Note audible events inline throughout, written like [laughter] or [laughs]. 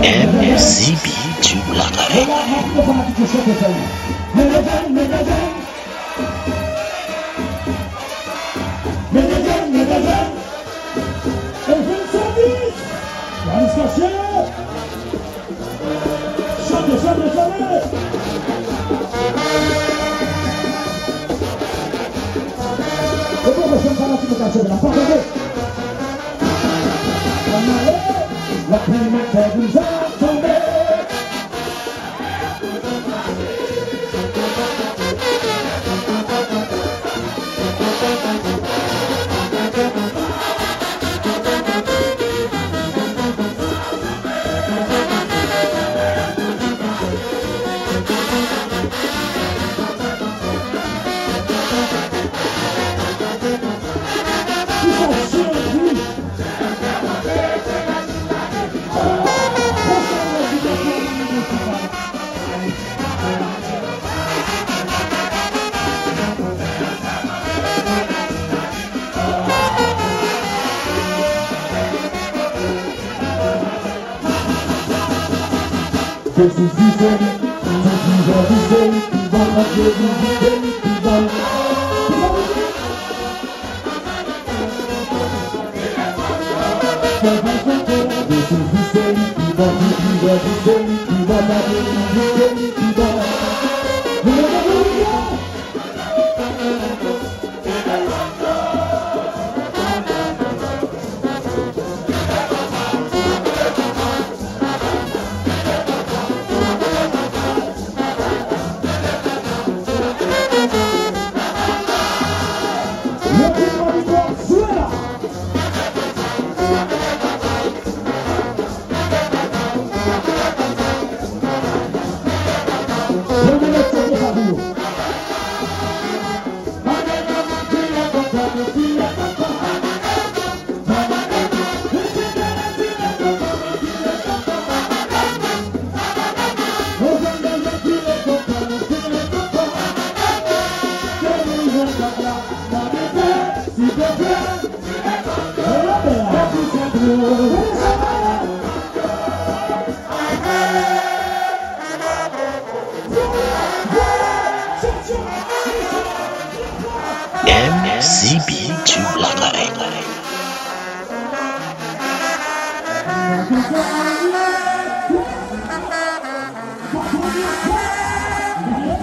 MCB cümleleri Şöyle şöyle şöyle Vamos a hacer un palacio de la hands up. Jetzt ist die Welt, die Welt ist die Welt, die Welt hat jeden die Welt, This is CB to Bloodline. Yeah. [laughs]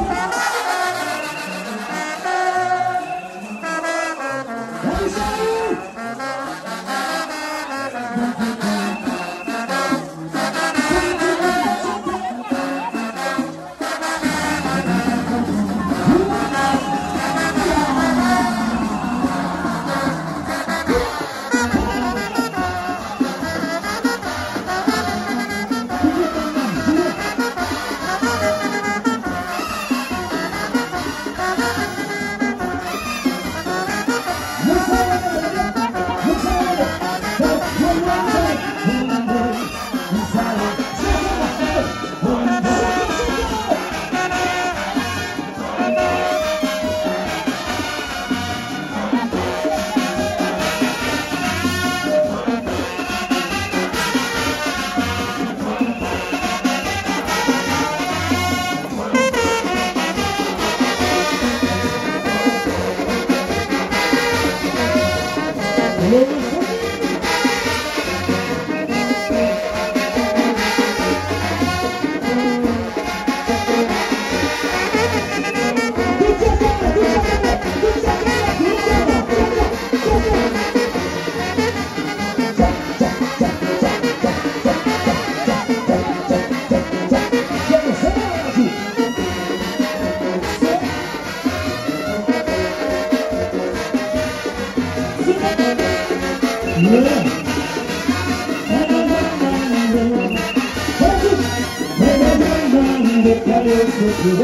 Get it, get it, get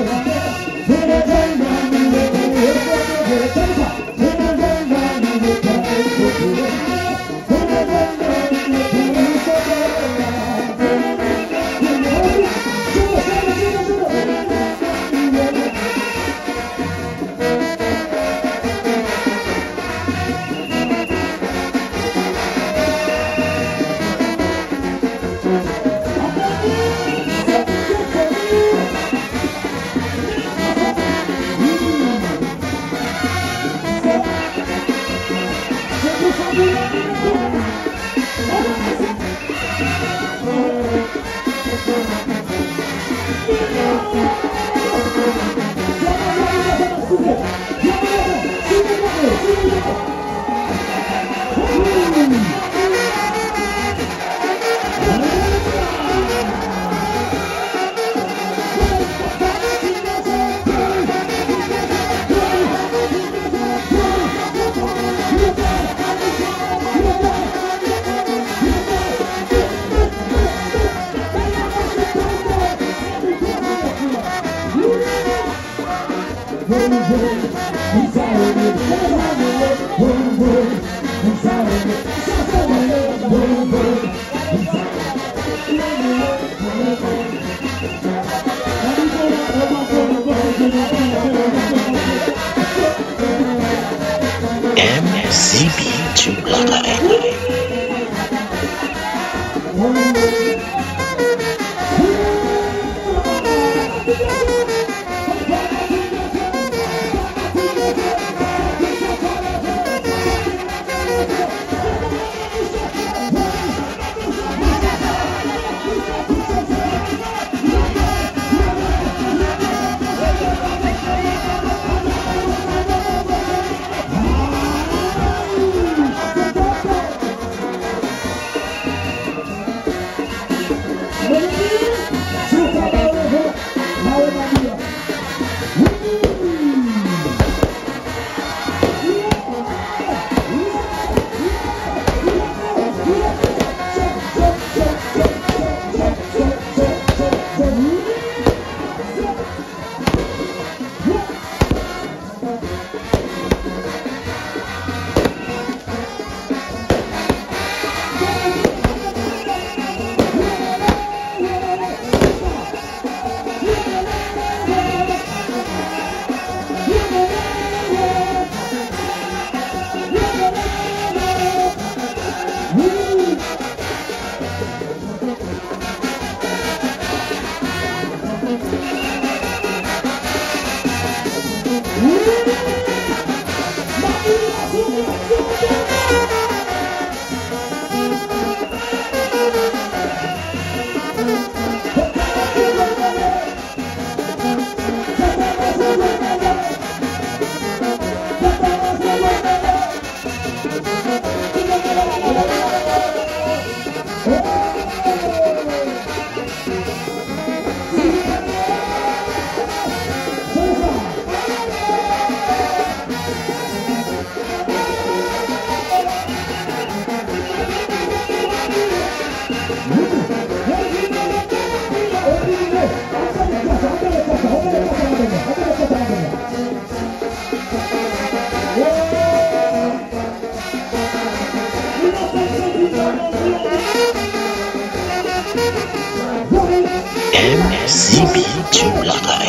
it, get to get it, MCB Jumlah 西米椒辣的。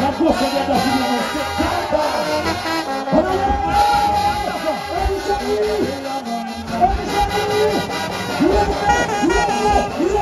Na boca da da filha você canta Olha o Olha o Olha o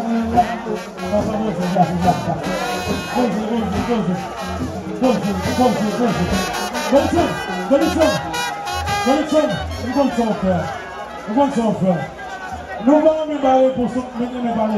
Mwa pa mwos yo ya fiyat. Mwos yo, mwos yo, mwos yo. Mwos yo, mwos yo, mwos yo. Mwos yo, mwos yo. Mwos yo, mwos yo. Mwos yo, mwos yo. Nou wame mware pou son mwenye mware.